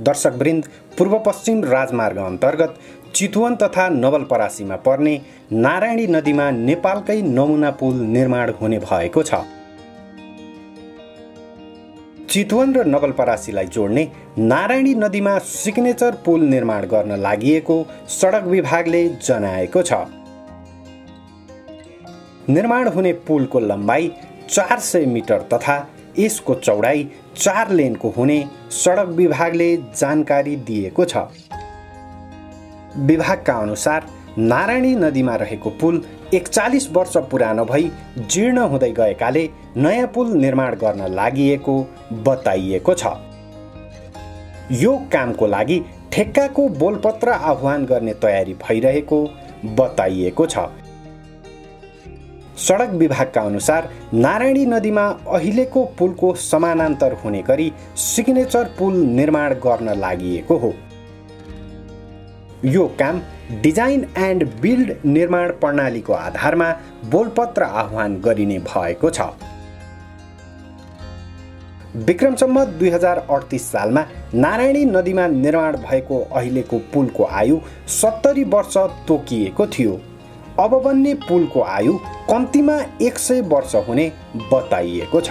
दर्शकवृन्द पूर्व पश्चिम राजमार्ग अन्तर्गत चितवन तथा नवलपरासीमा पर्ने नारायणी नदीमा नेपालकै नमुना पुल निर्माण हुने भएको छ। चितवन र नवलपरासीलाई जोड्ने नारायणी नदीमा सिग्नेचर पुल निर्माण गर्न लागि सडक विभागले जनाएको छ। निर्माण हुने पुलको लम्बाइ चार सय मिटर तथा यसको चौडाइ चार लेनको हुने सडक विभागले जानकारी दिएको छ। विभागका अनुसार नारायणी नदीमा रहेको पुल एकचालिस वर्ष पुरानो भई जीर्ण हुँदै गएकाले नयाँ पुल निर्माण गर्न लागि बताइएको छ। यो कामको लागि ठेक्काको बोलपत्र आह्वान गर्ने तयारी भइरहेको बताइएको छ। सडक विभागका अनुसार नारायणी नदीमा अहिलेको पुलको समानान्तर हुने गरी सिग्नेचर पुल निर्माण गर्न लागि हो। यो काम डिजाइन एन्ड बिल्ड निर्माण प्रणालीको आधारमा बोलपत्र आह्वान गरिने भएको छ। विक्रमसम्म दुई हजार अडतिस सालमा नारायणी नदीमा निर्माण भएको अहिलेको पुलको आयु सत्तरी वर्ष तोकिएको थियो। अब बन्ने पुलको आयु कम्तीमा एक सय वर्ष हुने बताइएको छ।